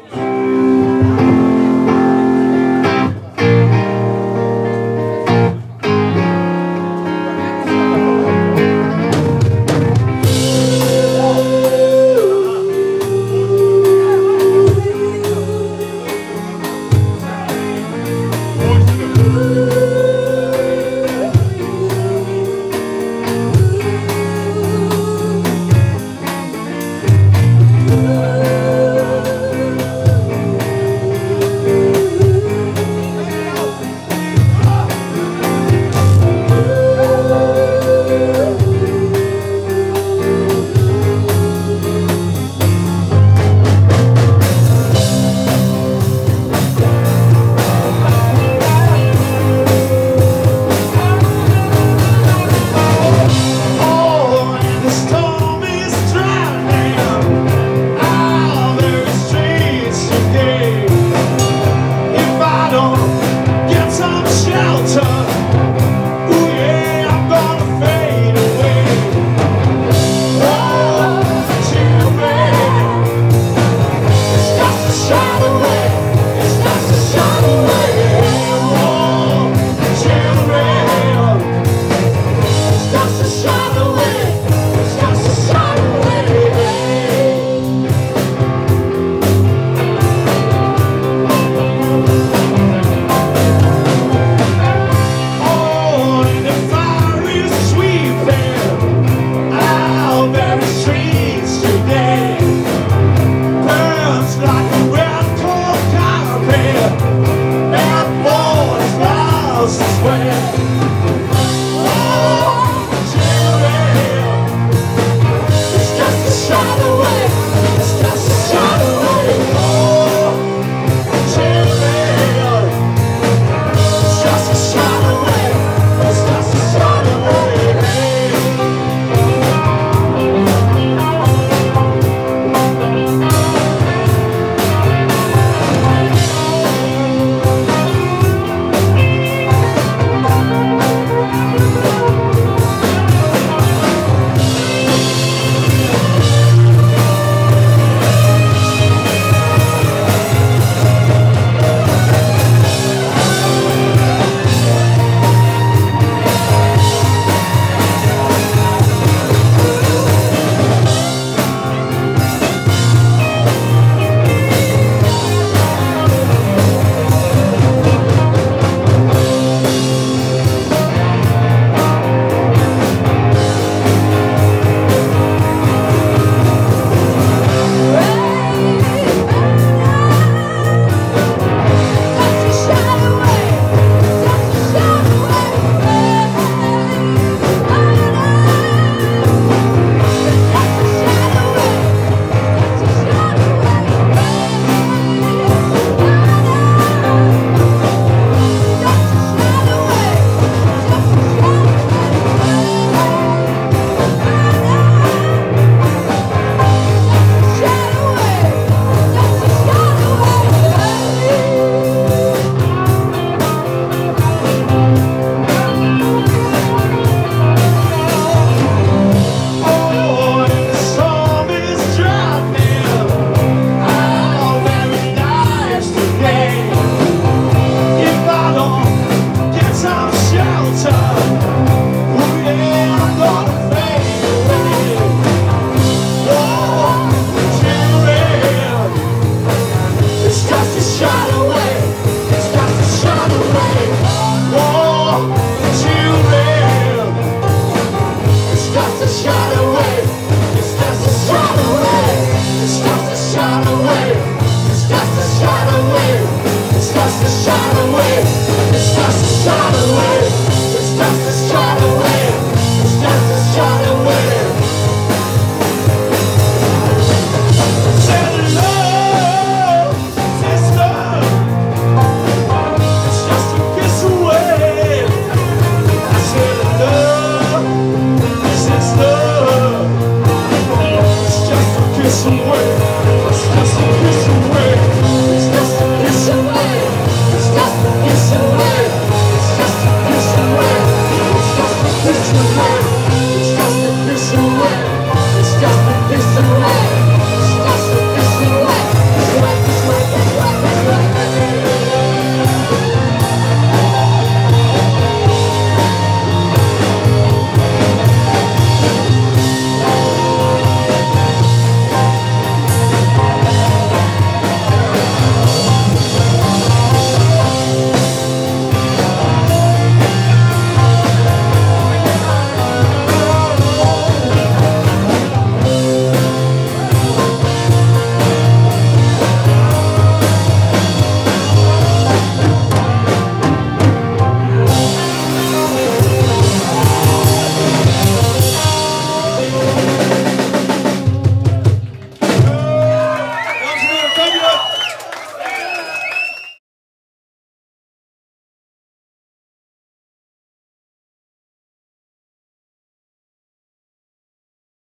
Oh, away.